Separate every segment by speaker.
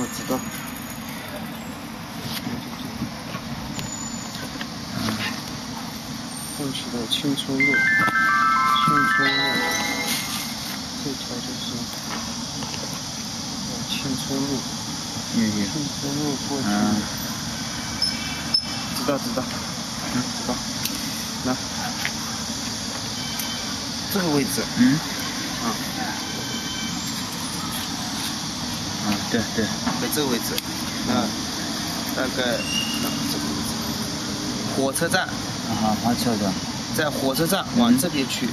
Speaker 1: 我知道。过去的青春路，青春路，这条就是呃青春路。青春路过去。
Speaker 2: 嗯。
Speaker 1: 知道知道，嗯知道。来，这个位置。
Speaker 2: 嗯。对对。
Speaker 1: 在这个位置，啊，大概这个位置，火车站。
Speaker 2: 啊哈，火车站。
Speaker 1: 在火车站往这边去。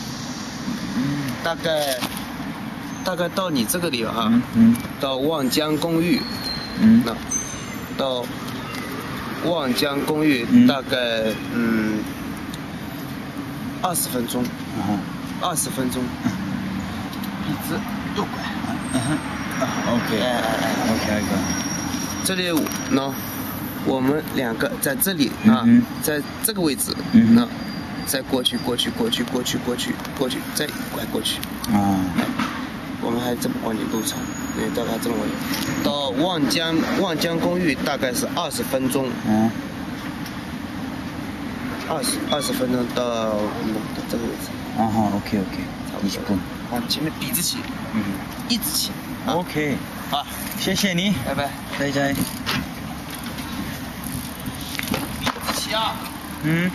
Speaker 2: 嗯。
Speaker 1: 大概，大概到你这个里啊。
Speaker 2: 嗯嗯。
Speaker 1: 到望江公寓。
Speaker 2: 嗯。
Speaker 1: 那，到望江公寓大概嗯二十分钟。
Speaker 2: 啊哈。
Speaker 1: 二十分钟。一直右拐。
Speaker 2: 嗯哼。OK。
Speaker 1: 哎哎哎
Speaker 2: ，OK OK。
Speaker 1: 这里呢，我们两个在这里啊，在这个位置，那再过去过去过去过去过去过去再拐过去。
Speaker 2: 啊。
Speaker 1: 我们还这么往里路程，对，大概这么。到望江望江公寓大概是二十分钟。
Speaker 2: 嗯。
Speaker 1: 二十二十分钟到这个位置。
Speaker 2: 啊哈，OK OK。一分。
Speaker 1: 往前面笔直起。
Speaker 2: 嗯。
Speaker 1: 一直起。
Speaker 2: OK，
Speaker 1: 好，
Speaker 2: 谢谢你，
Speaker 1: 拜拜，
Speaker 2: 再见。
Speaker 1: 起啊。
Speaker 2: 嗯。